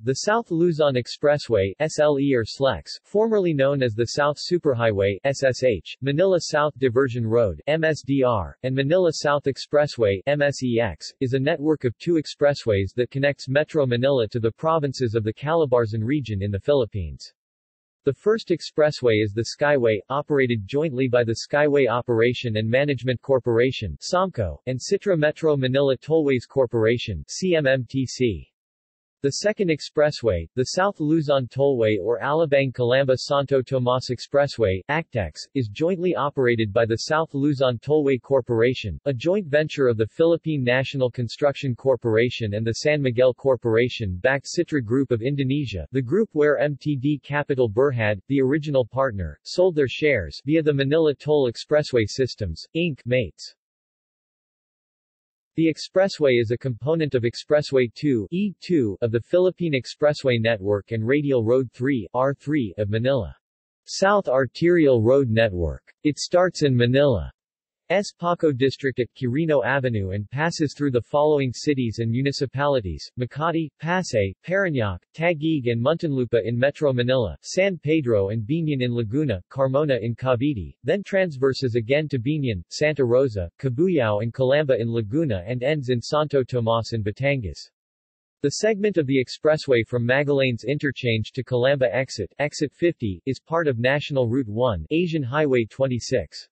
The South Luzon Expressway SLE or SLEX, formerly known as the South Superhighway SSH, Manila South Diversion Road MSDR, and Manila South Expressway MSEX, is a network of two expressways that connects Metro Manila to the provinces of the Calabarzon region in the Philippines. The first expressway is the Skyway, operated jointly by the Skyway Operation and Management Corporation SOMCO, and Citra Metro Manila Tollways Corporation CMMTC. The second expressway, the South Luzon Tollway or Alabang-Calamba-Santo Tomas Expressway ACTEX, is jointly operated by the South Luzon Tollway Corporation, a joint venture of the Philippine National Construction Corporation and the San Miguel Corporation-backed Citra Group of Indonesia, the group where MTD Capital Berhad, the original partner, sold their shares via the Manila Toll Expressway Systems, Inc. Mates. The expressway is a component of Expressway 2 E2 of the Philippine Expressway Network and Radial Road 3 R3 of Manila. South Arterial Road Network. It starts in Manila. S. Paco district at Quirino Avenue and passes through the following cities and municipalities, Makati, Pasay, Parañaque, Taguig and Muntinlupa in Metro Manila, San Pedro and Biñan in Laguna, Carmona in Cavite, then transverses again to Biñan, Santa Rosa, Cabuyao and Calamba in Laguna and ends in Santo Tomas in Batangas. The segment of the expressway from Magallanes Interchange to Calamba Exit, Exit 50, is part of National Route 1, Asian Highway 26.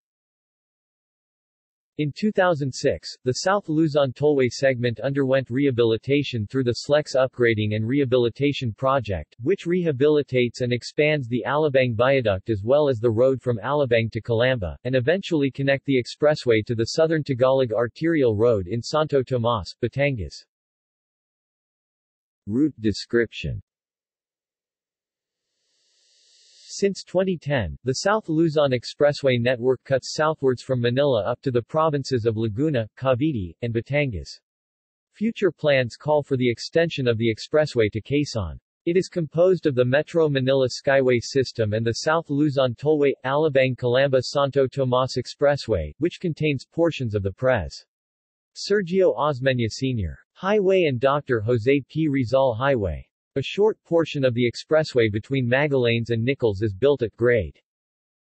In 2006, the South Luzon Tollway segment underwent rehabilitation through the SLEX Upgrading and Rehabilitation Project, which rehabilitates and expands the Alabang Viaduct as well as the road from Alabang to Calamba, and eventually connect the expressway to the Southern Tagalog Arterial Road in Santo Tomas, Batangas. Route description Since 2010, the South Luzon Expressway network cuts southwards from Manila up to the provinces of Laguna, Cavite, and Batangas. Future plans call for the extension of the expressway to Quezon. It is composed of the Metro Manila Skyway system and the South Luzon Tollway, Alabang-Calamba Santo Tomas Expressway, which contains portions of the Pres. Sergio Osmeña Sr. Highway and Dr. Jose P. Rizal Highway. A short portion of the expressway between Magallanes and Nichols is built at grade.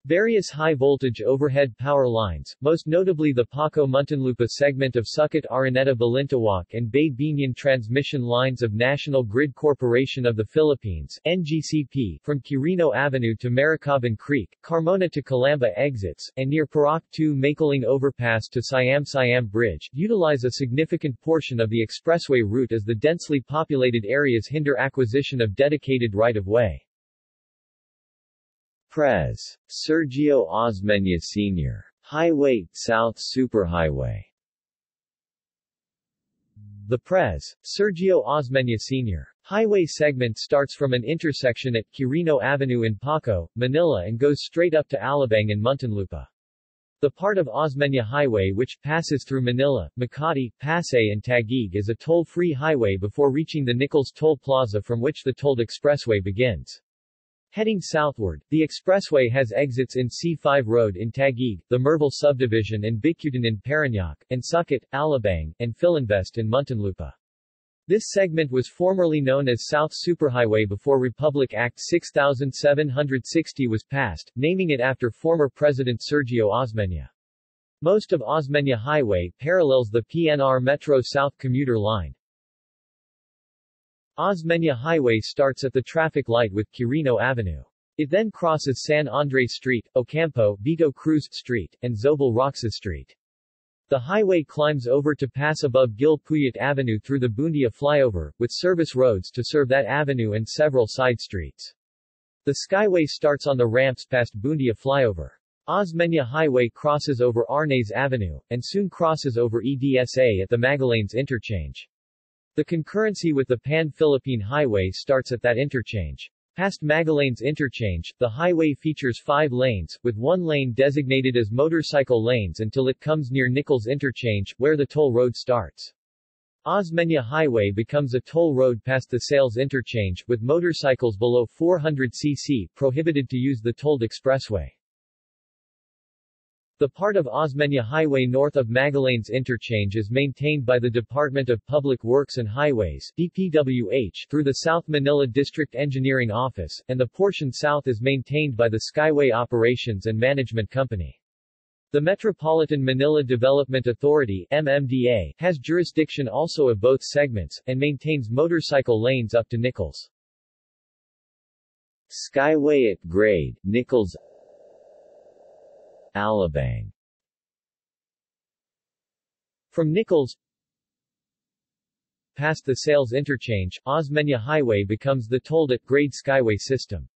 Various high-voltage overhead power lines, most notably the Paco Muntinlupa segment of Sucat Araneta Balintawak and Bay Biñan transmission lines of National Grid Corporation of the Philippines NGCP, from Quirino Avenue to Maricaban Creek, Carmona to Calamba exits, and near Porac 2 Makiling Overpass to Siam-Siam Bridge, utilize a significant portion of the expressway route as the densely populated areas hinder acquisition of dedicated right-of-way. Pres. Sergio Osmeña Sr. Highway, South Superhighway The Pres. Sergio Osmeña Sr. Highway segment starts from an intersection at Quirino Avenue in Paco, Manila and goes straight up to Alabang and Muntinlupa. The part of Osmeña Highway which passes through Manila, Makati, Pasay and Taguig is a toll-free highway before reaching the Nichols Toll Plaza from which the tolled expressway begins. Heading southward, the expressway has exits in C5 Road in Taguig, the Merville subdivision in Bicutan in Parañaque, and Sucat, Alabang, and Philinvest in Muntinlupa. This segment was formerly known as South Superhighway before Republic Act 6760 was passed, naming it after former President Sergio Osmeña. Most of Osmeña Highway parallels the PNR Metro South commuter line. Osmeña Highway starts at the traffic light with Quirino Avenue. It then crosses San Andres Street, Ocampo, Vito Cruz Street, and Zobel Roxas Street. The highway climbs over to pass above Gil Puyat Avenue through the Buendia flyover, with service roads to serve that avenue and several side streets. The Skyway starts on the ramps past Buendia flyover. Osmeña Highway crosses over Arnaiz Avenue, and soon crosses over EDSA at the Magallanes interchange. The concurrency with the Pan-Philippine Highway starts at that interchange. Past Magallanes Interchange, the highway features five lanes, with one lane designated as motorcycle lanes until it comes near Nichols Interchange, where the toll road starts. Osmeña Highway becomes a toll road past the Sales Interchange, with motorcycles below 400 cc prohibited to use the tolled expressway. The part of Osmeña Highway north of Magallanes Interchange is maintained by the Department of Public Works and Highways DPWH through the South Manila District Engineering Office, and the portion south is maintained by the Skyway Operations and Management Company. The Metropolitan Manila Development Authority MMDA, has jurisdiction also of both segments, and maintains motorcycle lanes up to Nichols. Skyway at grade, Nichols Alabang From Nichols past the Sales Interchange, Osmeña Highway becomes the tolled-at-grade Skyway system.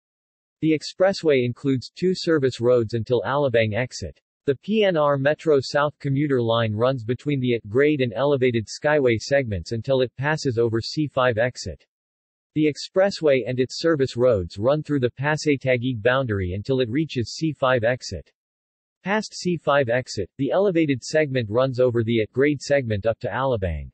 The expressway includes two service roads until Alabang exit. The PNR Metro South commuter line runs between the at-grade and elevated Skyway segments until it passes over C5 exit. The expressway and its service roads run through the Pasay-Taguig boundary until it reaches C5 exit. Past C5 exit, the elevated segment runs over the at-grade segment up to Alabang.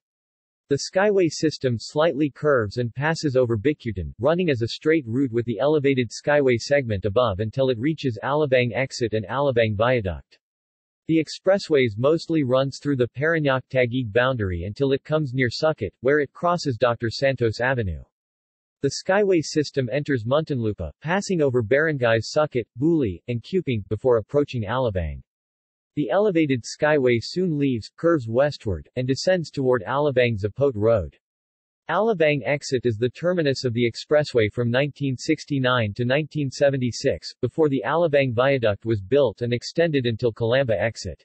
The Skyway system slightly curves and passes over Bicutan, running as a straight route with the elevated Skyway segment above until it reaches Alabang exit and Alabang Viaduct. The expressways mostly runs through the Parañaque-Taguig boundary until it comes near Sucat, where it crosses Dr. Santos Avenue. The Skyway system enters Muntinlupa, passing over barangays Sucat, Buli, and Cupang, before approaching Alabang. The elevated Skyway soon leaves, curves westward, and descends toward Alabang Zapote Road. Alabang exit is the terminus of the expressway from 1969 to 1976, before the Alabang Viaduct was built and extended until Calamba exit.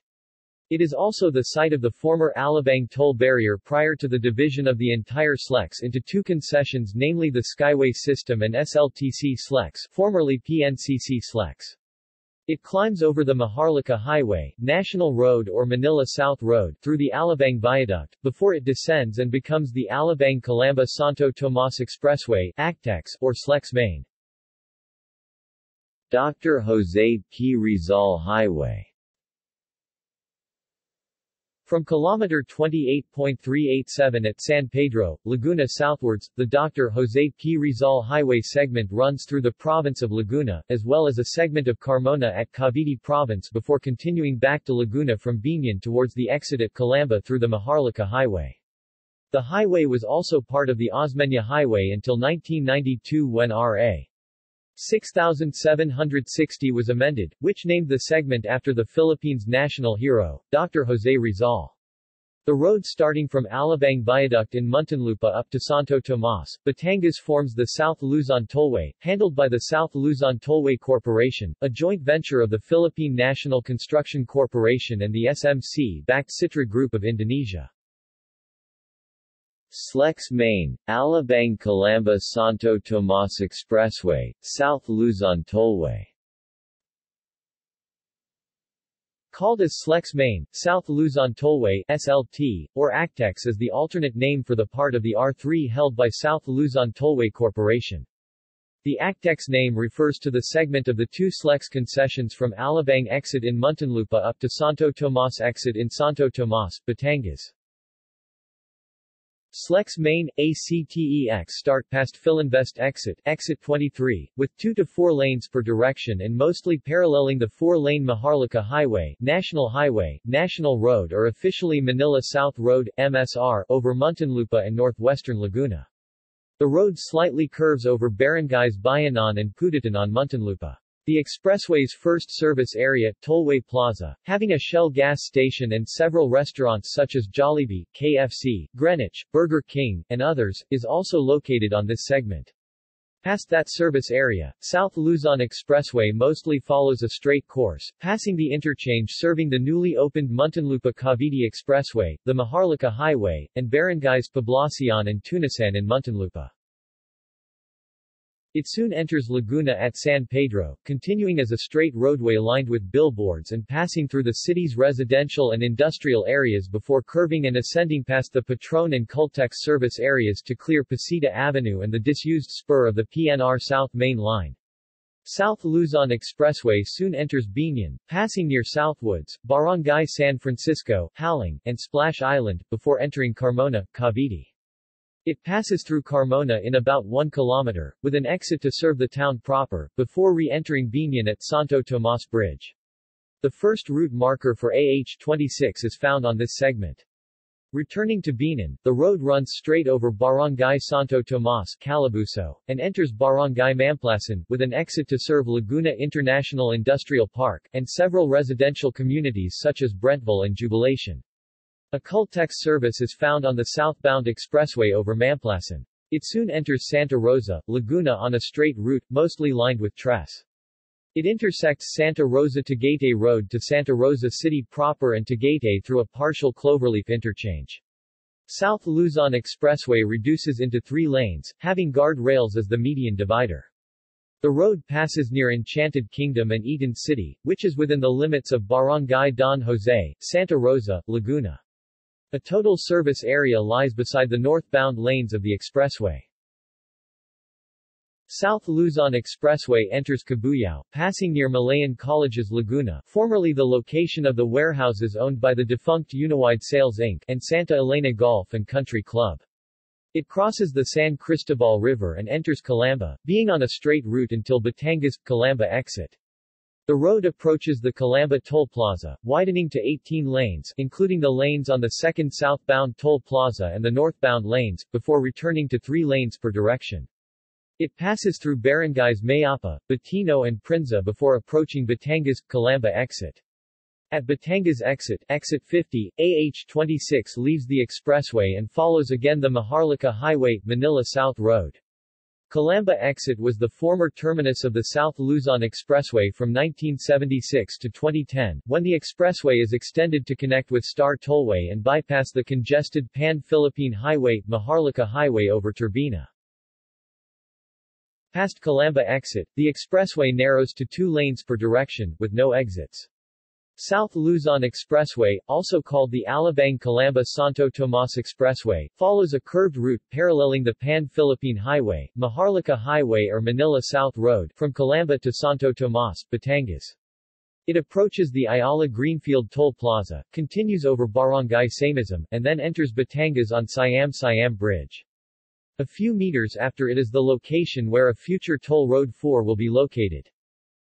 It is also the site of the former Alabang toll barrier prior to the division of the entire SLEX into two concessions namely the Skyway System and SLTC SLEX formerly PNCC SLEX. It climbs over the Maharlika Highway, National Road or Manila South Road, through the Alabang Viaduct, before it descends and becomes the Alabang-Calamba Santo Tomas Expressway ACTEX, or SLEX Main. Dr. Jose P. Rizal Highway from kilometer 28.387 at San Pedro, Laguna southwards, the Dr. Jose P. Rizal Highway segment runs through the province of Laguna, as well as a segment of Carmona at Cavite Province before continuing back to Laguna from Biñan towards the exit at Calamba through the Maharlika Highway. The highway was also part of the Osmeña Highway until 1992 when R.A. 6760 was amended, which named the segment after the Philippines' national hero, Dr. Jose Rizal. The road starting from Alabang Viaduct in Muntinlupa up to Santo Tomas, Batangas forms the South Luzon Tollway, handled by the South Luzon Tollway Corporation, a joint venture of the Philippine National Construction Corporation and the SMC-backed Citra Group of Indonesia. SLEX Main, Alabang Calamba Santo Tomas Expressway, South Luzon Tollway Called as SLEX Main, South Luzon Tollway SLT, or ACTEX is the alternate name for the part of the R3 held by South Luzon Tollway Corporation. The ACTEX name refers to the segment of the two SLEX concessions from Alabang exit in Muntinlupa up to Santo Tomas exit in Santo Tomas, Batangas. SLEX main, ACTEX start past Philinvest exit, exit 23, with 2 to 4 lanes per direction and mostly paralleling the 4-lane Maharlika Highway, National Highway, National Road or officially Manila South Road, MSR, over Muntinlupa and northwestern Laguna. The road slightly curves over barangays Bayanan and Putatan on Muntinlupa. The expressway's first service area, Tollway Plaza, having a Shell gas station and several restaurants such as Jollibee, KFC, Greenwich, Burger King, and others, is also located on this segment. Past that service area, South Luzon Expressway mostly follows a straight course, passing the interchange serving the newly opened Muntinlupa-Cavite Expressway, the Maharlika Highway, and barangays Poblacion and Tunasan in Muntinlupa. It soon enters Laguna at San Pedro, continuing as a straight roadway lined with billboards and passing through the city's residential and industrial areas before curving and ascending past the Petron and Caltex service areas to clear Pacita Avenue and the disused spur of the PNR South Main Line. South Luzon Expressway soon enters Biñan, passing near Southwoods, Barangay San Francisco, Halang, and Splash Island, before entering Carmona, Cavite. It passes through Carmona in about 1 kilometer, with an exit to serve the town proper, before re-entering Biñan at Santo Tomas Bridge. The first route marker for AH-26 is found on this segment. Returning to Binan, the road runs straight over Barangay Santo Tomas Calabuso, and enters Barangay Mamplasan, with an exit to serve Laguna International Industrial Park, and several residential communities such as Brentville and Jubilation. A Caltex service is found on the southbound expressway over Mamplasan. It soon enters Santa Rosa, Laguna on a straight route, mostly lined with tress. It intersects Santa Rosa Tagaytay Road to Santa Rosa City proper and Tagaytay through a partial cloverleaf interchange. South Luzon Expressway reduces into three lanes, having guard rails as the median divider. The road passes near Enchanted Kingdom and Eden City, which is within the limits of Barangay Don Jose, Santa Rosa, Laguna. A total service area lies beside the northbound lanes of the expressway. South Luzon Expressway enters Cabuyao, passing near Malayan College's Laguna formerly the location of the warehouses owned by the defunct Uniwide Sales Inc. and Santa Elena Golf and Country Club. It crosses the San Cristobal River and enters Calamba, being on a straight route until Batangas, Calamba exit. The road approaches the Calamba Toll Plaza, widening to 18 lanes including the lanes on the second southbound toll plaza and the northbound lanes, before returning to three lanes per direction. It passes through barangays Mayapa, Batino and Prinza before approaching Batangas, Calamba exit. At Batangas exit, exit 50, AH-26 leaves the expressway and follows again the Maharlika Highway, Manila South Road. Calamba exit was the former terminus of the South Luzon Expressway from 1976 to 2010, when the expressway is extended to connect with Star Tollway and bypass the congested Pan-Philippine Highway, Maharlika Highway over Turbina. Past Calamba exit, the expressway narrows to two lanes per direction, with no exits. South Luzon Expressway, also called the Alabang-Calamba-Santo Tomas Expressway, follows a curved route paralleling the Pan-Philippine Highway, Maharlika Highway or Manila South Road, from Calamba to Santo Tomas, Batangas. It approaches the Ayala Greenfield Toll Plaza, continues over Barangay Samism, and then enters Batangas on Siam-Siam Bridge. A few meters after it is the location where a future toll road 4 will be located.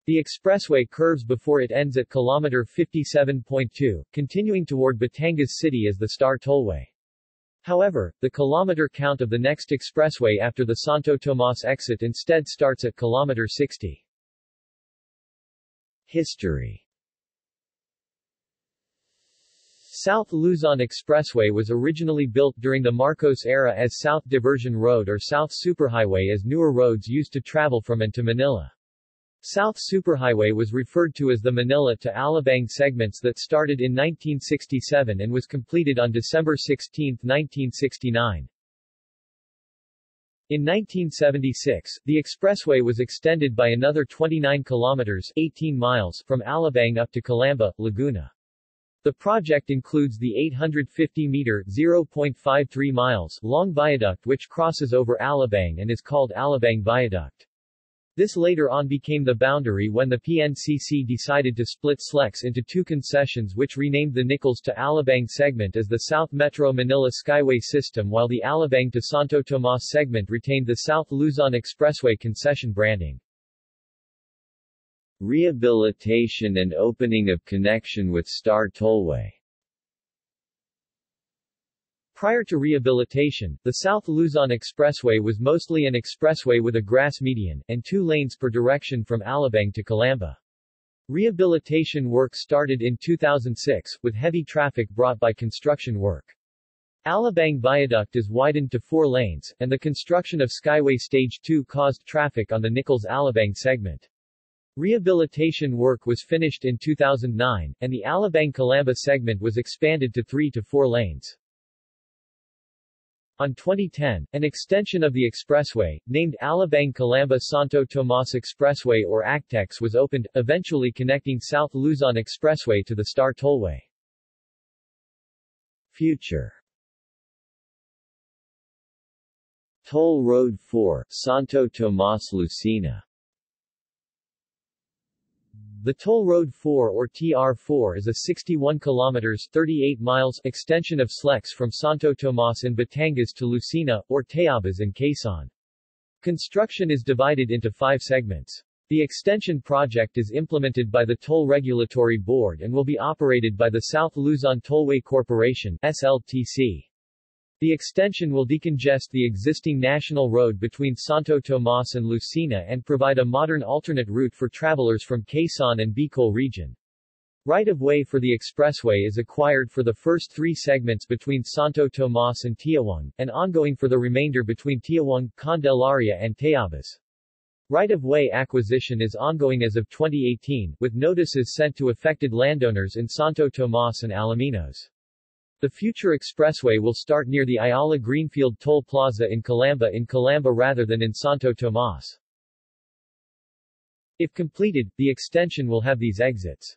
The expressway curves before it ends at kilometer 57.2, continuing toward Batangas City as the Star Tollway. However, the kilometer count of the next expressway after the Santo Tomas exit instead starts at kilometer 60. History South Luzon Expressway was originally built during the Marcos era as South Diversion Road or South Superhighway as newer roads used to travel from and to Manila. South Superhighway was referred to as the Manila to Alabang segments that started in 1967 and was completed on December 16, 1969. In 1976, the expressway was extended by another 29 kilometers 18 miles from Alabang up to Calamba, Laguna. The project includes the 850-meter (0.53 miles) long viaduct which crosses over Alabang and is called Alabang Viaduct. This later on became the boundary when the PNCC decided to split SLEX into two concessions which renamed the Nichols to Alabang segment as the South Metro Manila Skyway system while the Alabang to Santo Tomas segment retained the South Luzon Expressway concession branding. Rehabilitation and opening of connection with Star Tollway Prior to rehabilitation, the South Luzon Expressway was mostly an expressway with a grass median, and two lanes per direction from Alabang to Calamba. Rehabilitation work started in 2006, with heavy traffic brought by construction work. Alabang Viaduct is widened to four lanes, and the construction of Skyway Stage 2 caused traffic on the Nichols-Alabang segment. Rehabilitation work was finished in 2009, and the Alabang-Calamba segment was expanded to three to four lanes. On 2010, an extension of the expressway, named Alabang-Calamba-Santo Tomas Expressway or ACTEX was opened, eventually connecting South Luzon Expressway to the Star Tollway. Future Toll Road 4, Santo Tomas Lucena the Toll Road 4 or TR4 is a 61 kilometers 38 miles extension of SLEX from Santo Tomas in Batangas to Lucena, or Tayabas in Quezon. Construction is divided into five segments. The extension project is implemented by the Toll Regulatory Board and will be operated by the South Luzon Tollway Corporation SLTC. The extension will decongest the existing national road between Santo Tomas and Lucena and provide a modern alternate route for travelers from Quezon and Bicol region. Right-of-way for the expressway is acquired for the first three segments between Santo Tomas and Tiaong, and ongoing for the remainder between Tiaong, Candelaria and Tayabas. Right-of-way acquisition is ongoing as of 2018, with notices sent to affected landowners in Santo Tomas and Alaminos. The future expressway will start near the Ayala Greenfield Toll Plaza in Calamba in Calamba rather than in Santo Tomas. If completed, the extension will have these exits.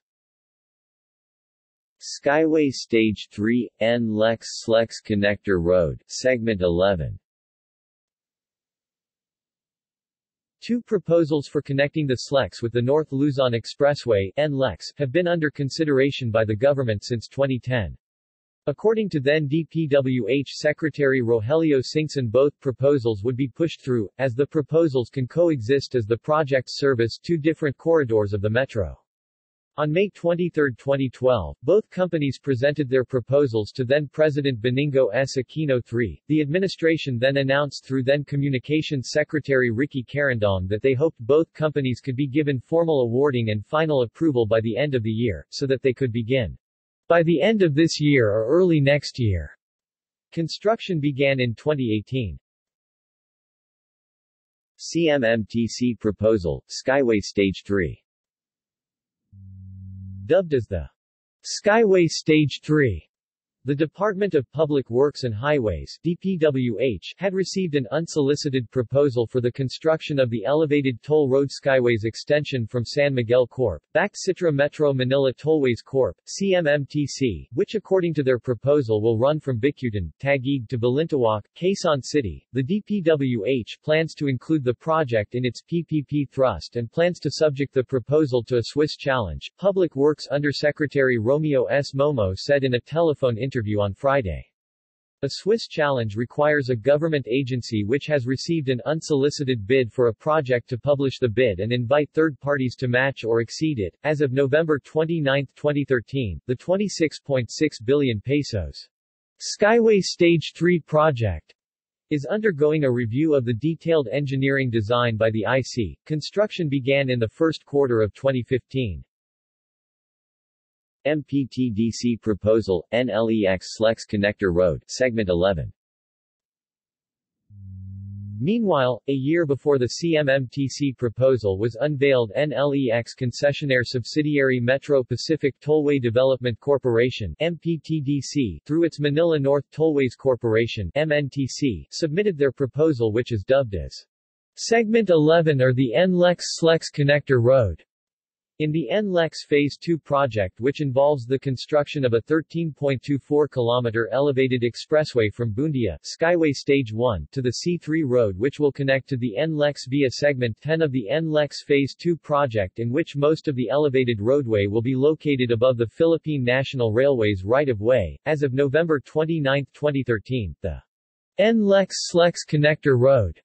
Skyway Stage 3, N-Lex Slex Connector Road, Segment 11 Two proposals for connecting the SLEX with the North Luzon Expressway NLEX, have been under consideration by the government since 2010. According to then DPWH Secretary Rogelio Singson both proposals would be pushed through, as the proposals can coexist as the projects service two different corridors of the metro. On May 23, 2012, both companies presented their proposals to then-President Benigno S. Aquino III. The administration then announced through then-Communications Secretary Ricky Carandang that they hoped both companies could be given formal awarding and final approval by the end of the year, so that they could begin by the end of this year or early next year. Construction began in 2018. CMMTC proposal, Skyway Stage 3 Dubbed as the Skyway Stage 3, the Department of Public Works and Highways DPWH, had received an unsolicited proposal for the construction of the elevated toll road Skyways extension from San Miguel Corp. back Citra Metro Manila Tollways Corp. CMMTC, which according to their proposal will run from Bicutan, Taguig to Balintawak, Quezon City. The DPWH plans to include the project in its PPP thrust and plans to subject the proposal to a Swiss challenge, Public Works Undersecretary Romeo S. Momo said in a telephone interview interview on Friday. A Swiss challenge requires a government agency which has received an unsolicited bid for a project to publish the bid and invite third parties to match or exceed it. As of November 29, 2013, the 26.6 billion pesos Skyway Stage 3 project is undergoing a review of the detailed engineering design by the IC. Construction began in the first quarter of 2015. MPTDC Proposal, NLEX Slex Connector Road, Segment 11 Meanwhile, a year before the CMMTC proposal was unveiled NLEX concessionaire subsidiary Metro Pacific Tollway Development Corporation MPTDC, through its Manila North Tollways Corporation MNTC, submitted their proposal which is dubbed as Segment 11 or the NLEX Slex Connector Road. In the NLEX Phase 2 project which involves the construction of a 13.24 km elevated expressway from Buendia Skyway Stage 1 to the C3 road which will connect to the NLEX via segment 10 of the NLEX Phase 2 project in which most of the elevated roadway will be located above the Philippine National Railways right-of-way. As of November 29, 2013, the NLEX Slex Connector Road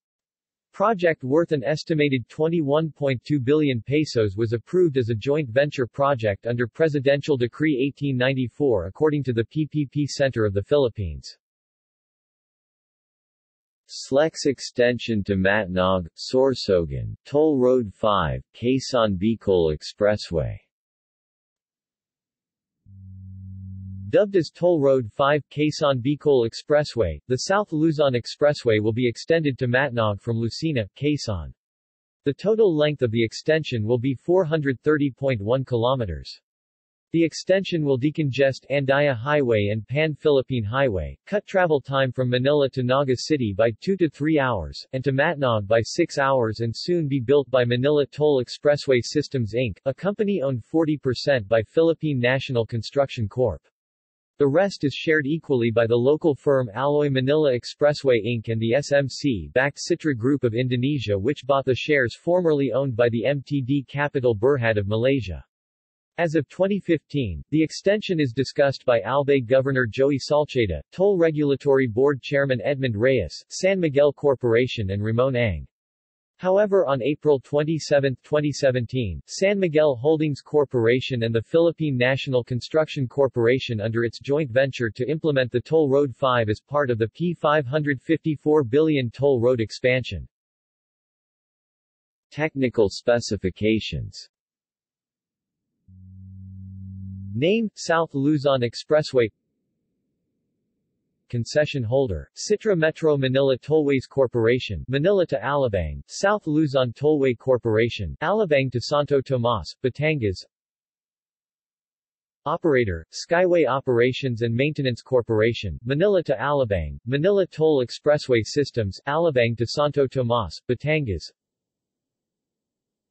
project worth an estimated 21.2 billion pesos was approved as a joint venture project under Presidential Decree 1894 according to the PPP Center of the Philippines. Slex extension to Matnog, Sorsogon, Toll Road 5, Quezon Bicol Expressway Dubbed as Toll Road 5 Quezon Bicol Expressway, the South Luzon Expressway will be extended to Matnog from Lucena, Quezon. The total length of the extension will be 430.1 kilometers. The extension will decongest Andaya Highway and Pan-Philippine Highway, cut travel time from Manila to Naga City by 2 to 3 hours, and to Matnog by 6 hours and soon be built by Manila Toll Expressway Systems Inc., a company owned 40% by Philippine National Construction Corp. The rest is shared equally by the local firm Alloy Manila Expressway Inc. and the SMC-backed Citra Group of Indonesia which bought the shares formerly owned by the MTD Capital Berhad of Malaysia. As of 2015, the extension is discussed by Albay Governor Joey Salceda, Toll Regulatory Board Chairman Edmund Reyes, San Miguel Corporation and Ramon Ang. However on April 27, 2017, San Miguel Holdings Corporation and the Philippine National Construction Corporation under its joint venture to implement the Toll Road 5 as part of the P554 billion toll road expansion. Technical specifications Name, South Luzon Expressway concession holder, Citra Metro Manila Tollways Corporation, Manila to Alabang, South Luzon Tollway Corporation, Alabang to Santo Tomas, Batangas. Operator, Skyway Operations and Maintenance Corporation, Manila to Alabang, Manila Toll Expressway Systems, Alabang to Santo Tomas, Batangas.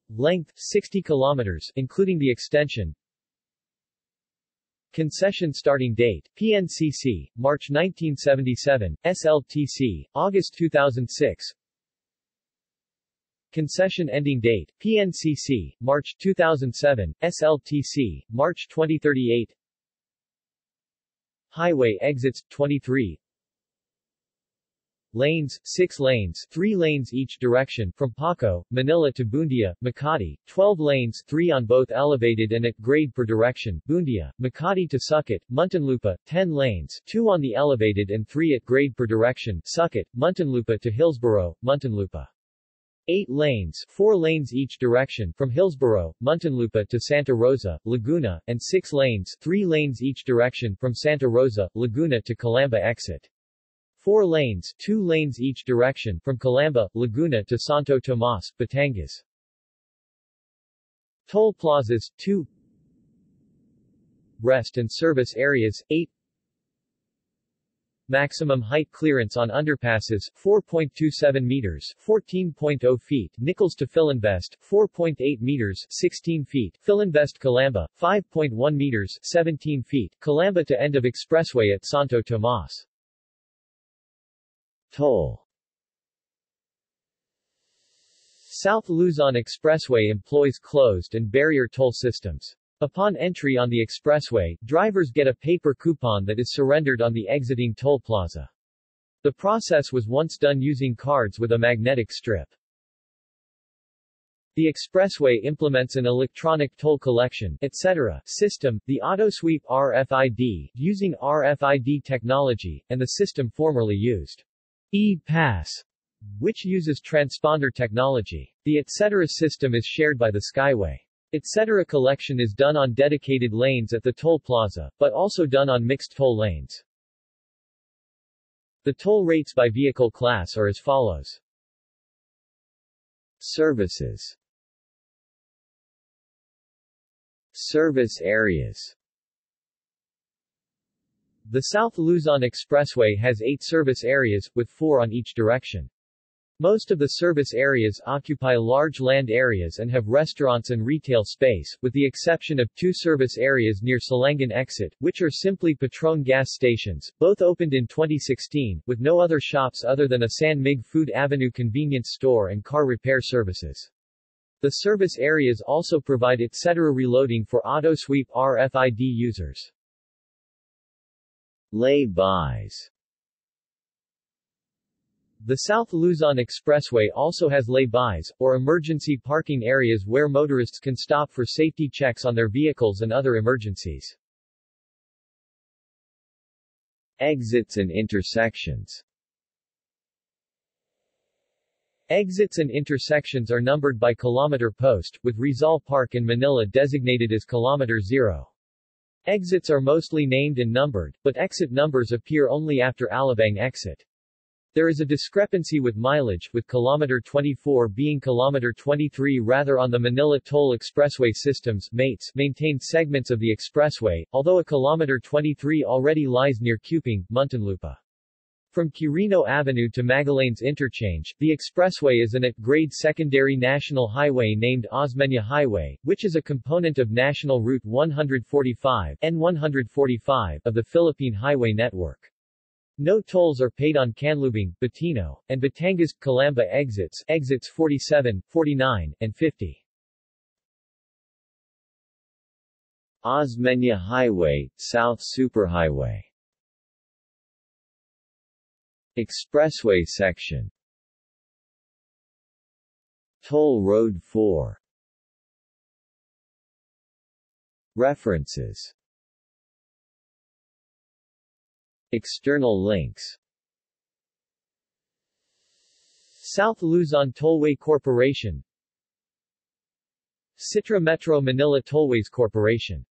Length, 60 kilometers, including the extension, Concession starting date, PNCC, March 1977, SLTC, August 2006 Concession ending date, PNCC, March 2007, SLTC, March 2038 Highway exits, 23 Lanes, 6 lanes, 3 lanes each direction, from Paco, Manila to Buendia, Makati, 12 lanes, 3 on both elevated and at grade per direction, Buendia, Makati to Sucat, Muntinlupa, 10 lanes, 2 on the elevated and 3 at grade per direction, Sucat, Muntinlupa to Hillsboro, Muntinlupa. 8 lanes, 4 lanes each direction, from Hillsboro, Muntinlupa to Santa Rosa, Laguna, and 6 lanes, 3 lanes each direction, from Santa Rosa, Laguna to Calamba exit. Four lanes, two lanes each direction, from Calamba, Laguna to Santo Tomas, Batangas. Toll plazas, 2 Rest and service areas, 8 Maximum height clearance on underpasses, 4.27 meters, 14.0 feet, Nichols to Philinvest, 4.8 meters, 16 feet, Philinvest Calamba, 5.1 meters, 17 feet, Calamba to end of expressway at Santo Tomas. Toll South Luzon Expressway employs closed and barrier toll systems. Upon entry on the expressway, drivers get a paper coupon that is surrendered on the exiting toll plaza. The process was once done using cards with a magnetic strip. The expressway implements an electronic toll collection etc. system, the AutoSweep RFID, using RFID technology, and the system formerly used E-Pass, which uses transponder technology. The etc. system is shared by the Skyway. Etc. collection is done on dedicated lanes at the toll plaza, but also done on mixed toll lanes. The toll rates by vehicle class are as follows. Services Service areas the South Luzon Expressway has eight service areas, with four on each direction. Most of the service areas occupy large land areas and have restaurants and retail space, with the exception of two service areas near Salangan exit, which are simply Petron gas stations, both opened in 2016, with no other shops other than a San Mig Food Avenue convenience store and car repair services. The service areas also provide etc. reloading for AutoSweep RFID users. Lay-bys The South Luzon Expressway also has lay-bys, or emergency parking areas where motorists can stop for safety checks on their vehicles and other emergencies. Exits and intersections Exits and intersections are numbered by kilometer post, with Rizal Park in Manila designated as kilometer zero. Exits are mostly named and numbered, but exit numbers appear only after Alabang exit. There is a discrepancy with mileage, with kilometer 24 being kilometer 23 rather on the Manila Toll Expressway systems mates maintained segments of the expressway, although a kilometer 23 already lies near Cupang, Muntinlupa. From Quirino Avenue to Magallanes Interchange, the expressway is an at-grade secondary national highway named Osmeña Highway, which is a component of National Route 145 N145 of the Philippine Highway Network. No tolls are paid on Canlubang, Batino, and Batangas, Calamba exits, exits 47, 49, and 50. Osmeña Highway, South Superhighway Expressway section. Toll Road 4 References. External links. South Luzon Tollway Corporation. Citra Metro Manila Tollways Corporation